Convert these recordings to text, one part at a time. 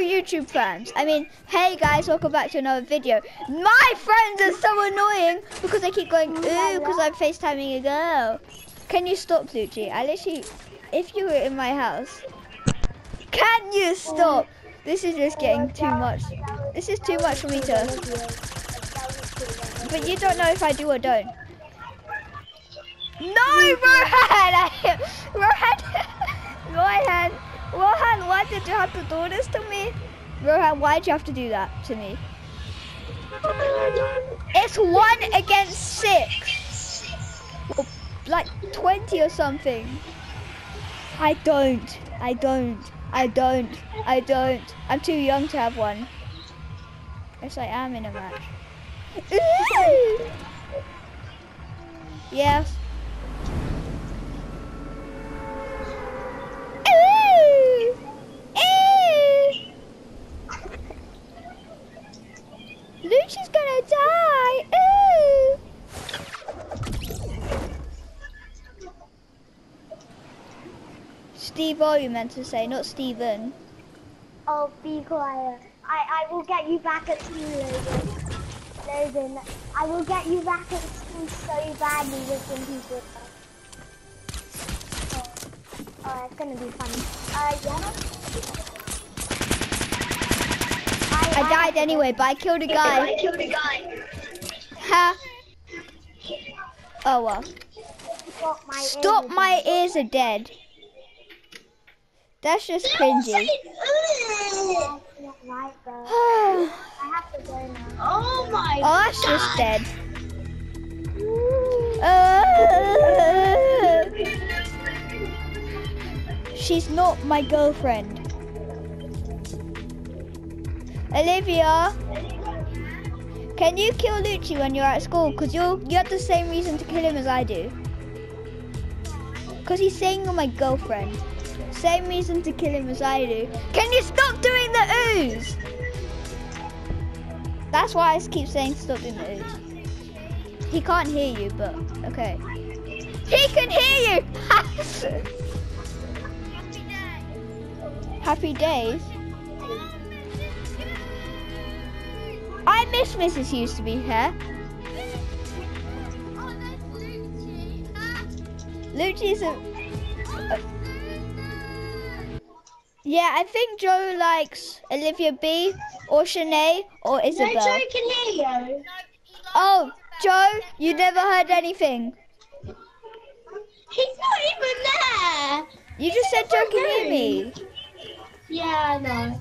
YouTube fans. I mean, hey guys, welcome back to another video. My friends are so annoying because they keep going, ooh, because I'm FaceTiming a girl. Can you stop, Lucci? I literally, if you were in my house, can you stop? This is just getting too much. This is too much for me to. But you don't know if I do or don't. No, Rohan! Rohan! Did you have to do this to me? Rohan, why did you have to do that to me? It's one against six. Well, like 20 or something. I don't. I don't. I don't. I don't. I'm too young to have one. Yes, I am in a match. yes. Luci's gonna die! Ooh! Steve, are you meant to say, not Steven. Oh, be quiet. I, I will get you back at school, Logan. Logan, I will get you back at school so badly with some people. Oh, oh it's gonna be funny. Uh, yeah? I died anyway, but I killed a guy. I killed a guy. Ha. Oh well. Stop, my ears are dead. That's just cringy. oh my god. Oh, that's just dead. She's not my girlfriend. Olivia, can you kill Lucci when you're at school? Because you you have the same reason to kill him as I do. Because he's saying you're my girlfriend. Same reason to kill him as I do. Can you stop doing the ooze? That's why I keep saying stop doing the ooze. He can't hear you, but okay. He can hear you! Happy days. I miss Mrs. Hughes to be here. Lucci's a, a... Yeah, I think Joe likes Olivia B or Shanae or Isabel. No, Joe can hear you. Oh, Joe, you never heard anything. He's not even there. You just said Joe can hear me. Yeah, I know.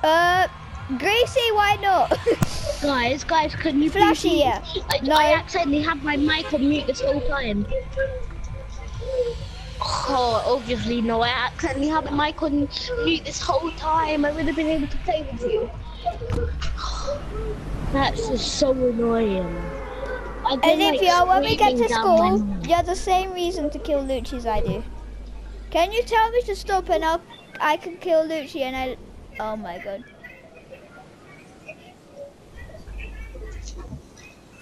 Uh, Gracie, why not? guys, guys, can you Flashy, please? yeah. I, no. I accidentally had my mic on mute this whole time. Oh, obviously no, I accidentally had my mic on mute this whole time. I would have been able to play with you. That's just so annoying. Olivia, like, when we get to school, you have the same reason to kill Lucci as I do. Can you tell me to stop and I'll, I can kill Lucci and I... Oh my god.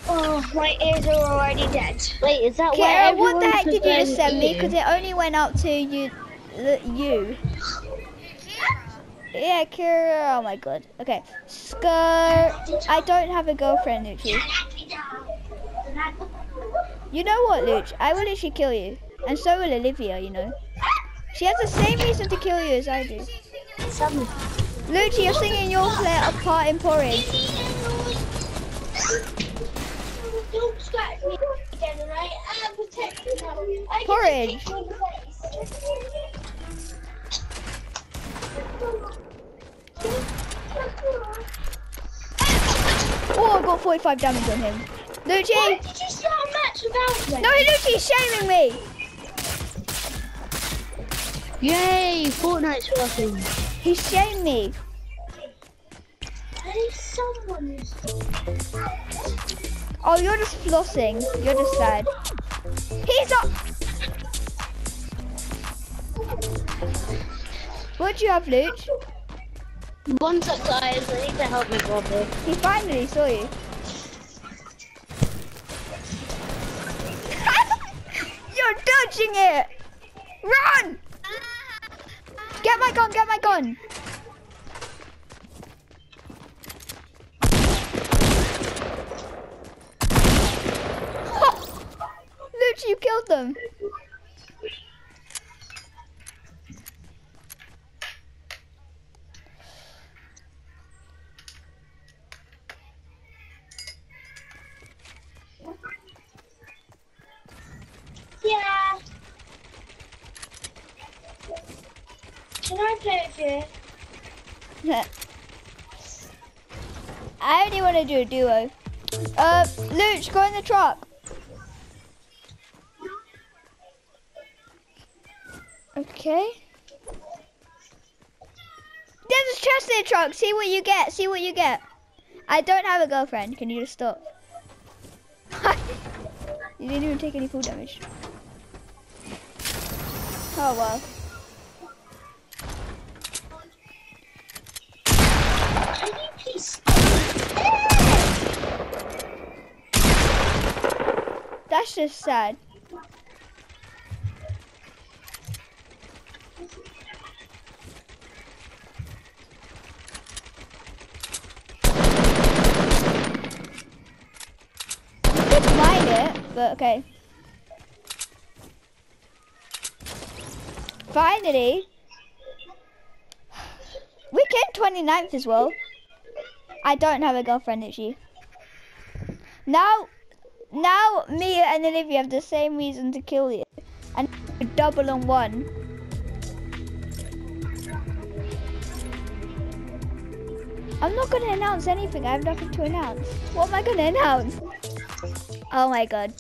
Oh, my ears are already dead. Wait, is that Kira, what the heck did you just send me? Because it only went up to you. You. Yeah, Kira. Oh my god. Okay. Skirt. I don't have a girlfriend, Lucci. You know what, Luch? I will literally kill you. And so will Olivia, you know. She has the same reason to kill you as I do. Lucci, you're singing your play a part in porridge. Don't scratch me again, alright? I'm protecting you. Porridge. Oh, I got 45 damage on him. Lucci! Why did you start a match without me? No, Lucci's shaming me! Yay, Fortnite's working. He shamed me. At least someone is. Oh, you're just flossing. You're just sad. He's up. What do you have, Luch? One shot, guys. I need to help my brother. He finally saw you. you're dodging it. Run! Get my gun. Get my gun. You killed them. Yeah. Can I play with you? I only want to do a duo. Uh, Luch, go in the truck. Okay. There's a chest in the truck. See what you get. See what you get. I don't have a girlfriend. Can you just stop? you didn't even take any full damage. Oh well. That's just sad. You could mine it, but okay. Finally. We came 29th as well. I don't have a girlfriend, you. Now, now me and Olivia have the same reason to kill you. And double on one. I'm not to announce anything. I have nothing to announce. What am I to announce? Oh my god.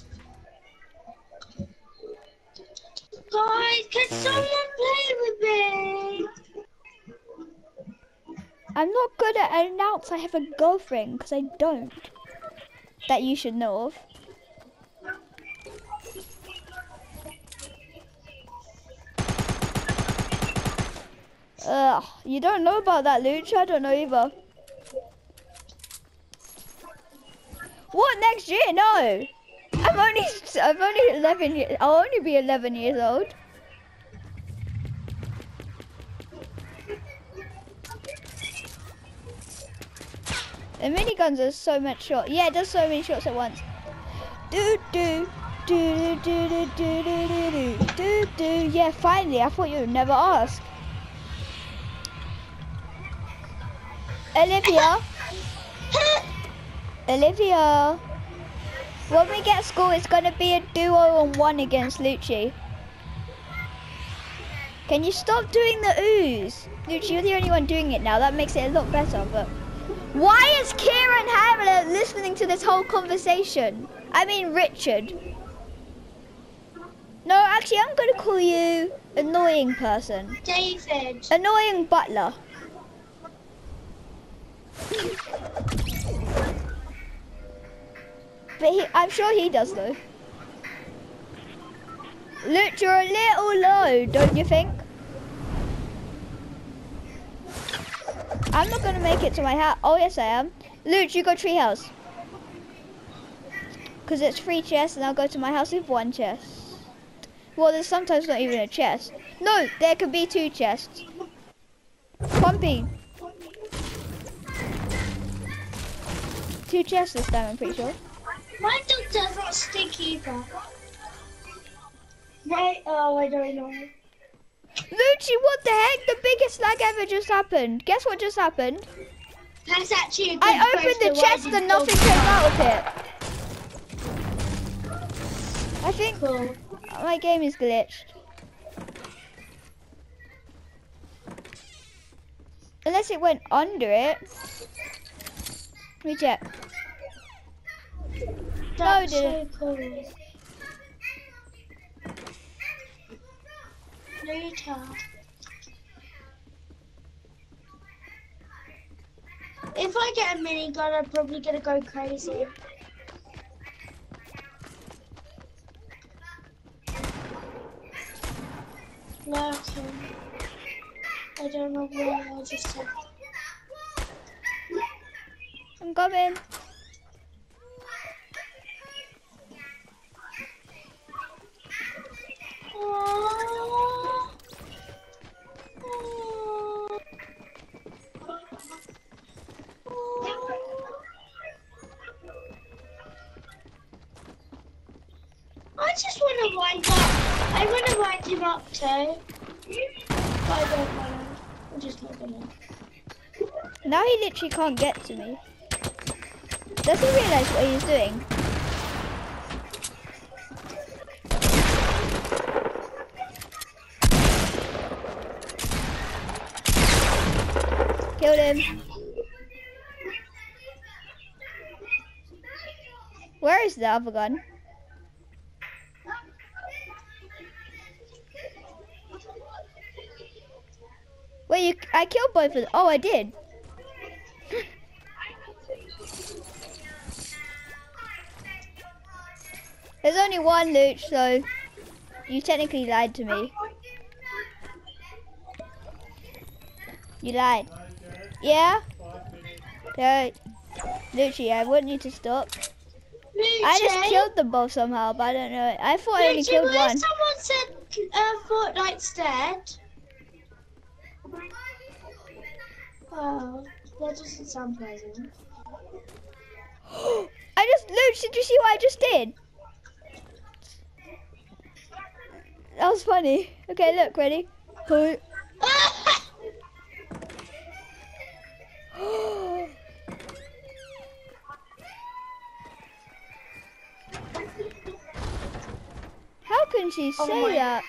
Guys, can someone play with me? I'm not going to announce I have a girlfriend because I don't. That you should know of. Ugh, you don't know about that, Luch. I don't know either. What next year? No. I'm only, I'm only 11 years, I'll only be 11 years old. The miniguns are so much shot. Yeah, it does so many shots at once. Do do do do do do do do do do do. Yeah, finally. I thought you would never ask. Olivia. Olivia. When we get school, it's gonna be a duo on one against Lucci. Can you stop doing the ooze? Lucci, you're the only one doing it now. That makes it a lot better, but. Why is Kieran Hamlet listening to this whole conversation? I mean, Richard. No, actually, I'm going to call you annoying person. David. Annoying butler. But he, I'm sure he does though. Look, you're a little low, don't you think? I'm not gonna make it to my house. Oh yes I am. Luke, you go treehouse. Cause it's three chests and I'll go to my house with one chest. Well there's sometimes not even a chest. No, there could be two chests. Pumpy. Two chests this time I'm pretty sure. My dog does not stink either. Right? Oh, I don't know. Lucci, what the heck? The biggest lag ever just happened. Guess what just happened? That's actually a good I opened the chest and nothing came out of it. I think Cool. my game is glitched. Unless it went under it. Let me check. That's did so cool. Later. If I get a minigun, I'm probably gonna go crazy. Lurking. I don't know where I just said. I'm coming. Too. But I don't to. I'm just not gonna. Now he literally can't get to me. Does he realise what he's doing? Killed him. Where is the other gun? Wait, you, I killed both of them. Oh, I did. There's only one loot, so you technically lied to me. You lied. Yeah? Yeah. Lucci, I want you to stop. I just killed them both somehow, but I don't know. I thought I only killed one. someone said uh, Fortnite's dead? Oh, that doesn't sound pleasant. I just, Luch, did you see what I just did? That was funny. Okay, look, ready? How can she Oh say my- that?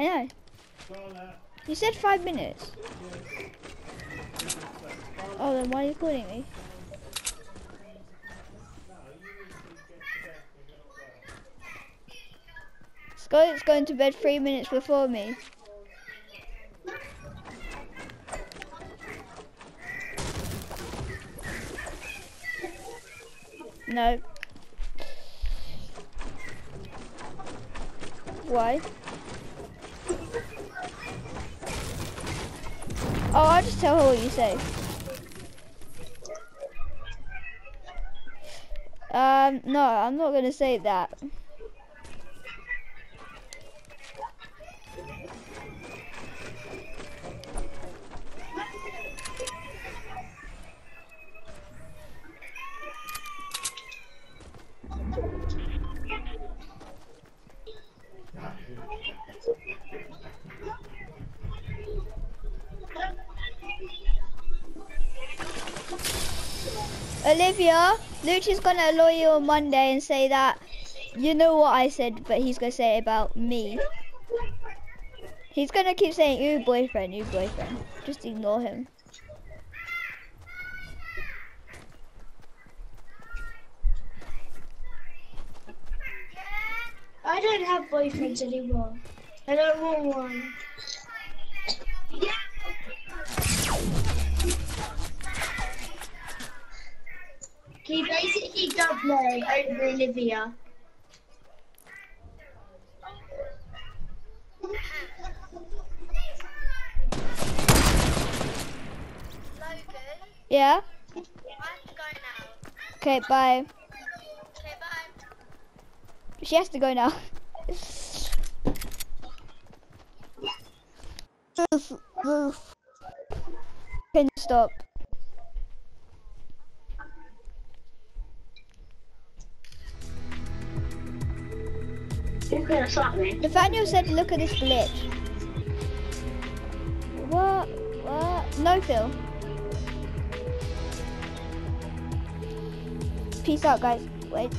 I know. You said five minutes. Oh, then why are you calling me? Scarlett's going to bed three minutes before me. No. Why? Oh, I'll just tell her what you say. Um, no, I'm not gonna say that. Olivia, Lucci's gonna annoy you on Monday and say that you know what I said, but he's gonna say it about me. He's gonna keep saying, ooh, boyfriend, ooh, boyfriend. Just ignore him. I don't have boyfriends anymore. I don't want one. Me over Olivia. Yeah? Okay, bye. She has to go now. Can you stop? Nathaniel said, look at this glitch. What? What? No, Phil. Peace out, guys. Wait.